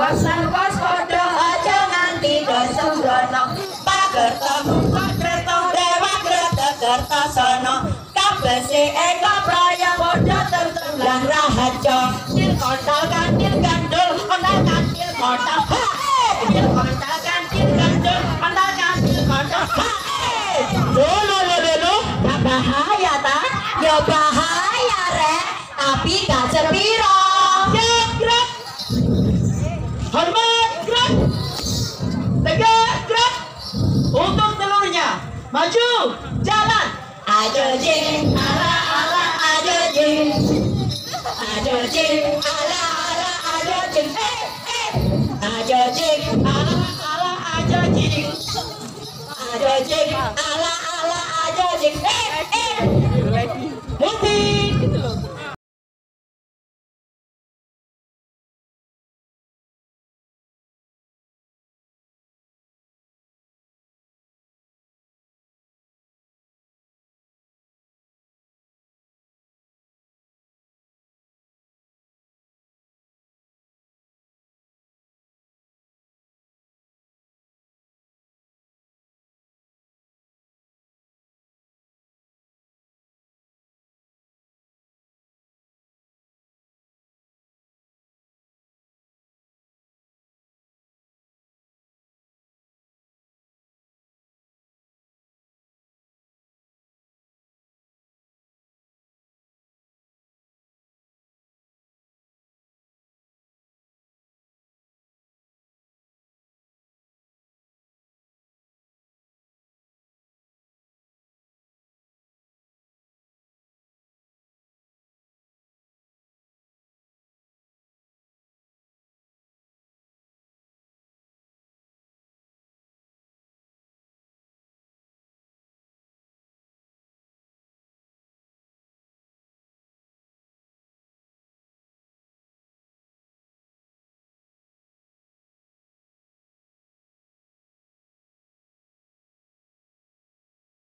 lan waspada aja nganti kesembrono pagerta muka kreta dewa kreta kertasana kabeh eka praya padha lan rahaja til kontal kantil gandul kontal kantil kontal til kontal kantil gandul kontal kantil kontal Lolo lolo lolo bahaya ta? Ya bahaya rek. Tapi gak sepiro. Ya Maju. Jalan. Ajo jing ala ala ajo jing Ajo jing ala ala ajo jing Eh Ajo jing ala ala ajo jing Ajo jing ala ala ajo jing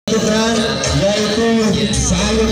Gibran, Yaito, Sayo,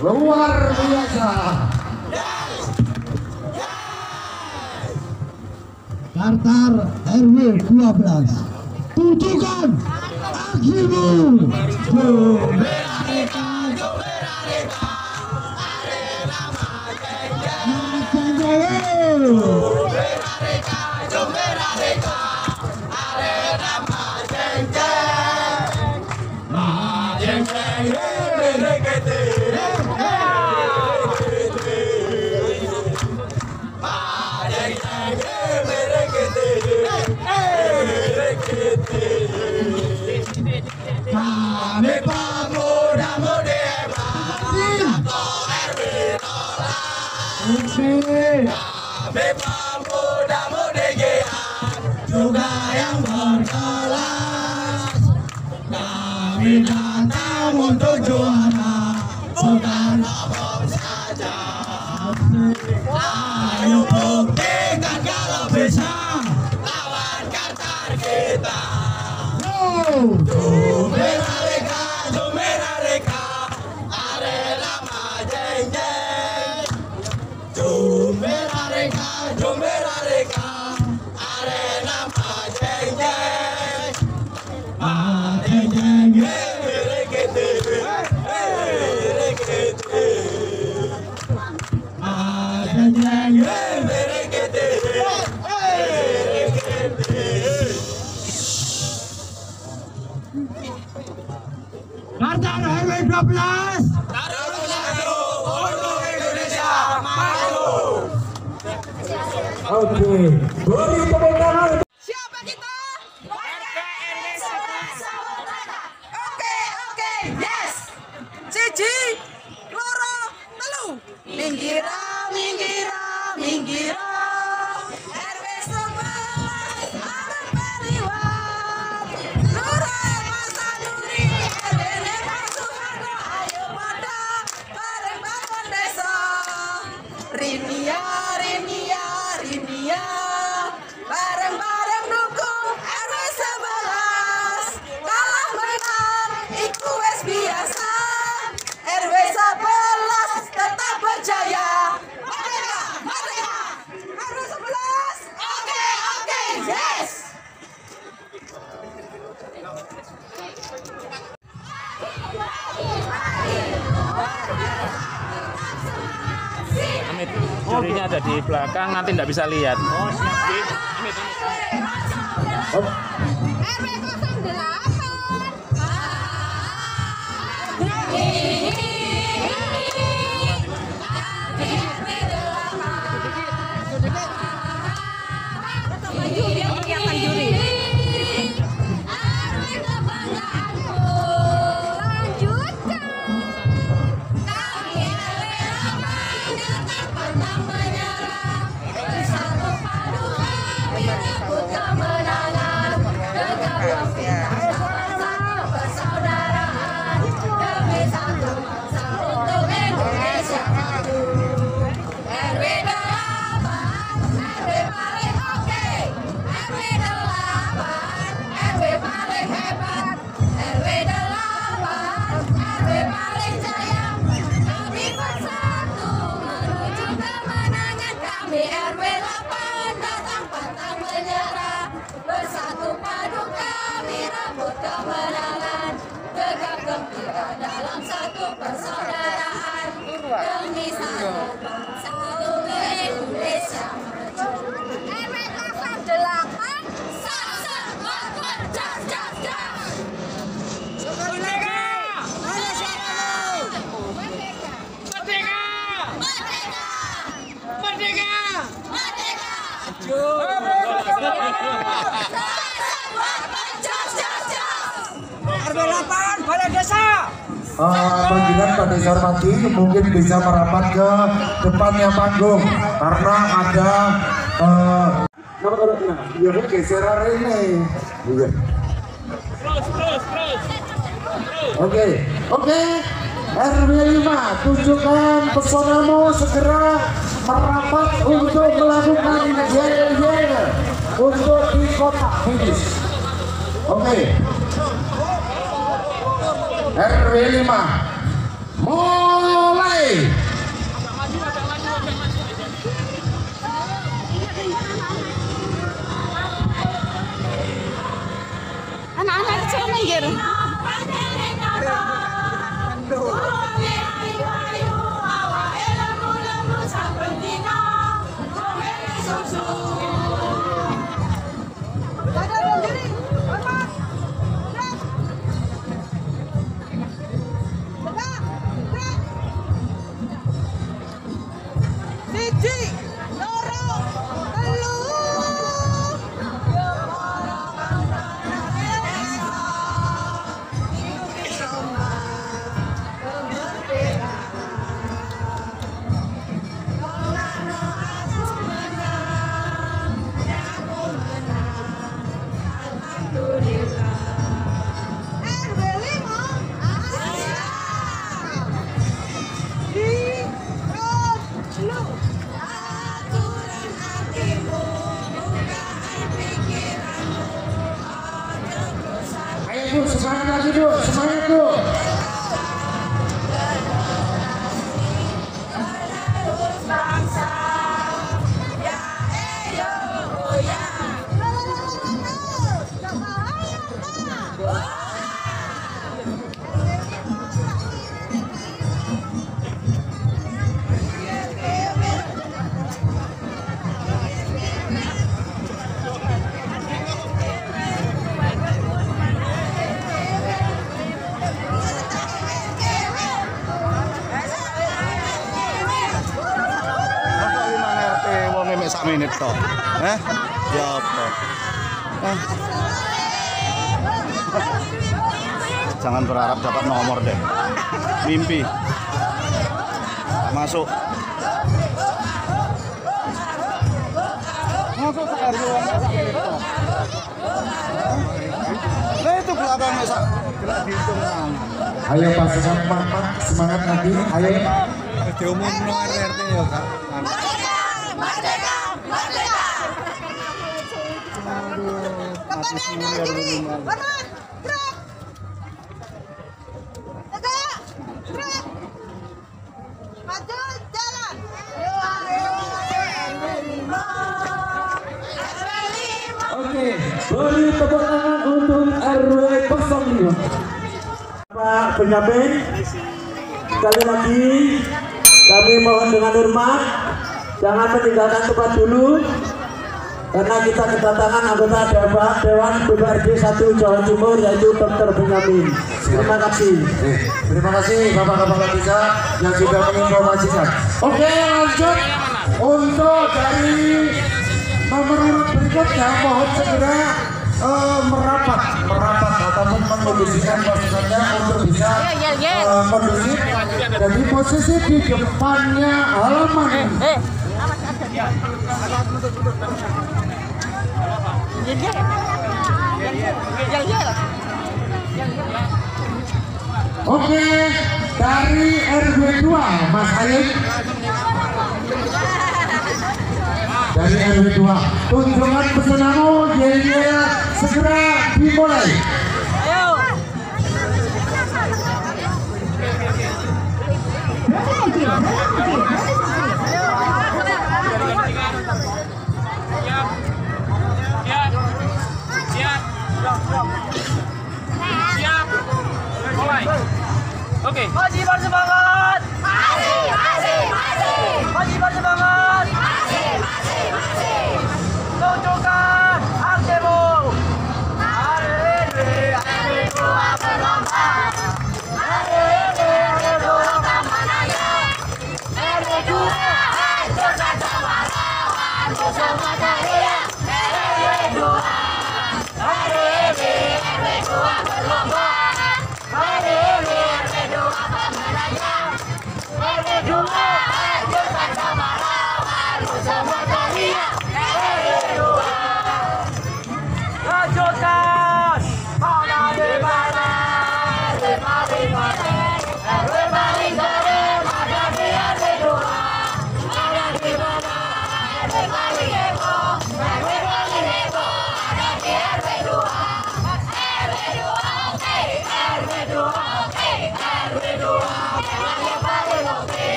Luar biasa. Kartar RW 12 Tunjukkan. Akhirmu Mereka pemuda mudi Kami pemuda mudi giat juga yang berkelas. Kami datang untuk juara Yo me RW Amit, jurinya ada di belakang, nanti nggak bisa lihat. RW 8 Merdeka! Merdeka! Eh, pada hormati mungkin bisa merapat ke depannya panggung karena ada eh ya kan hari ini Iya. Oke, oke. RW 5, tunjukkan pesonamu segera merapat untuk melakukan yel-yel untuk di kotak finish. Oke. RW 5 mulai Anak-anak kecil minggir. Toh. Eh? Ya apa? Eh. Jangan berharap dapat nomor deh. Mimpi. Masuk. Masuk sekali Nah itu belakangnya sak. Ayo pasukan Mamat semangat lagi. Ayo. Diumum nomor RT ya kak. Merdeka, merdeka. Kepada diri, benar, gerak. Tegak, gerak. Maju, jalan. Oke, beri tepuk tangan untuk RW 05. Pak Benyamin, sekali lagi kami mohon dengan hormat jangan meninggalkan tempat dulu karena kita kedatangan anggota Dewan, Dewan DPRD 1 Jawa Timur yaitu Dr. Benyamin. Terima kasih. Eh, terima kasih Bapak-Bapak bisa yang sudah menginformasikan. Oke lanjut untuk dari nomor urut berikutnya mohon segera eh, merapat merapat ataupun mengkondisikan pasukannya untuk bisa eh, kondusif jadi posisi di depannya halaman Oke, dari RW 2, Mas Ayin. Dari RW 2, kunjungan pesenanmu jadi segera dimulai.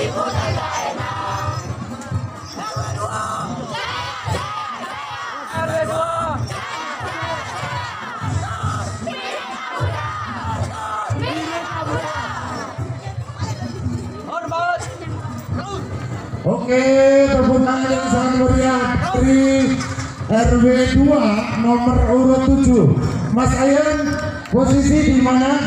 Oke, tepuk tangan yang sangat meriah dari RW 2 nomor urut 7. Mas Ayan, posisi di mana?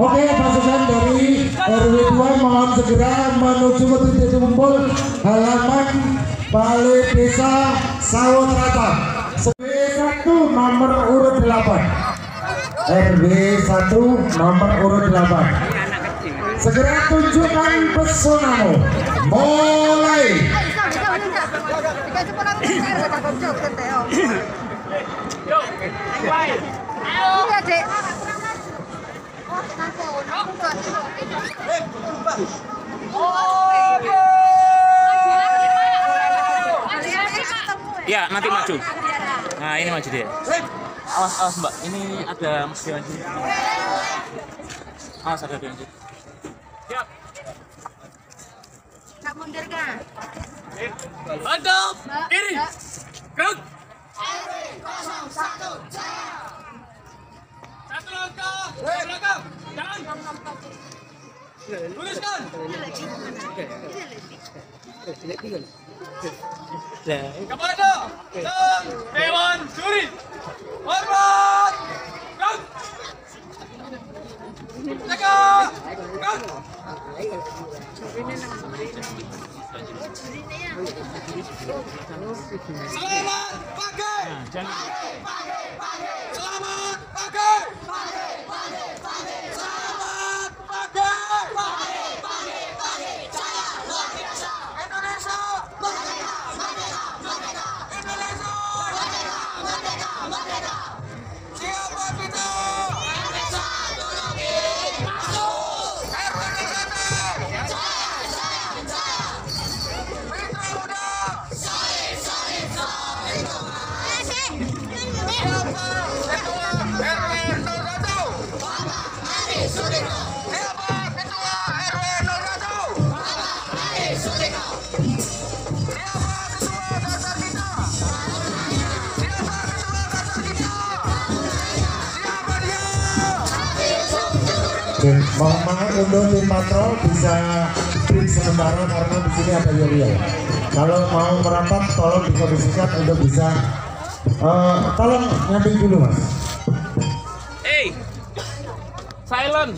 Oke, pasukan dari RW 2 mohon segera menuju ke titik kumpul halaman Balai Desa Sawon Rata. RW 1 nomor urut 8. RW 1 nomor urut 8. Segera tunjukkan pesonamu. Mulai. Dek. Ya, nanti maju. Nah, ini maju dia. Awas, awas Mbak. Ini ada mesin lagi. Awas ada dia. Kak mundur kan? Mantap. Kiri. Kepada Sang Dewan untuk tim patrol bisa break sementara karena di sini ada yel Kalau mau merapat, tolong dikondisikan untuk bisa eh, tolong nyamping dulu mas. Hey. Silent.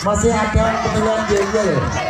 Masih ada pemilihan yel Merah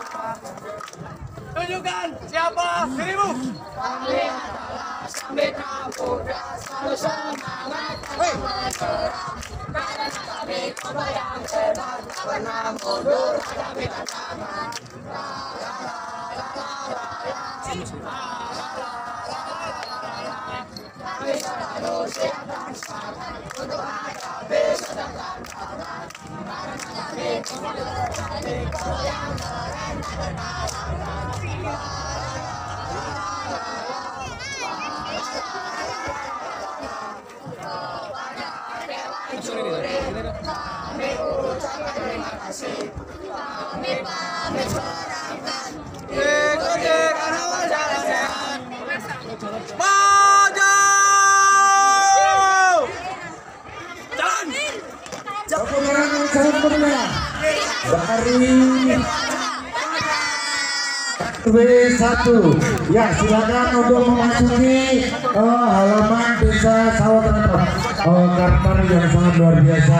Tunjukkan siapa dirimu. Karena jalan sehat. Maju! Sangat meriah dari W1 ya silakan untuk memasuki eh, halaman desa sawah terdepan oh, yang sangat luar biasa